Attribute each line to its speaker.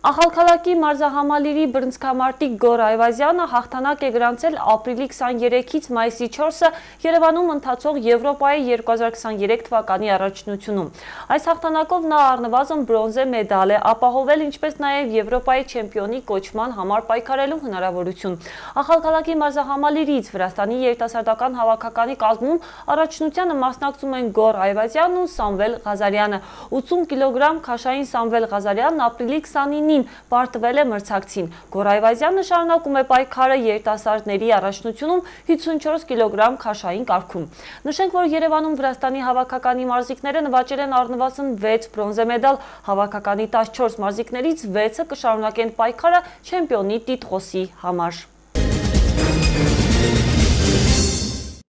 Speaker 1: Ախալքալակի մարզահամալիրի բրնցքամարտիկ Գոր Այվազյանը հաղթանակ է գրանցել ապրիլի 23-ից մայիսի 4-ը Երևանում ընթացող Եվրոպայի 2023 թվականի առաջնությունում։ Այս հաղթանակով նա առնվազն բրոնզե մեդալ է ապահովել, ինչպես նաև Եվրոպայի չեմպիոնի կոչման համար պայքարելու հնարավորություն։ Ախալքալակի մարզահամալիրից Վրաստանի երիտասարդական հավաքականի կազմում առաջնությանը մասնակցում են Գոր Այվազյանն ու Սամվել Ղազարյանը։ 80 կիլոգրամ քաշային Սամվել Ղազարյանն ապրիլի 29 9-ին պարտվել է մրցակցին։ Գորայվազյանը շարունակում է պայքարը երիտասարդների առաջնությունում 54 կիլոգրամ քաշային կարգում։ Նշենք, որ Երևանում Վրաստանի հավաքականի մարզիկները նվաճել են առնվազն 6 բրոնզե մեդալ, հավաքականի 14 մարզիկներից 6-ը կշարունակեն պայքարը չեմպիոնի տիտղոսի համար։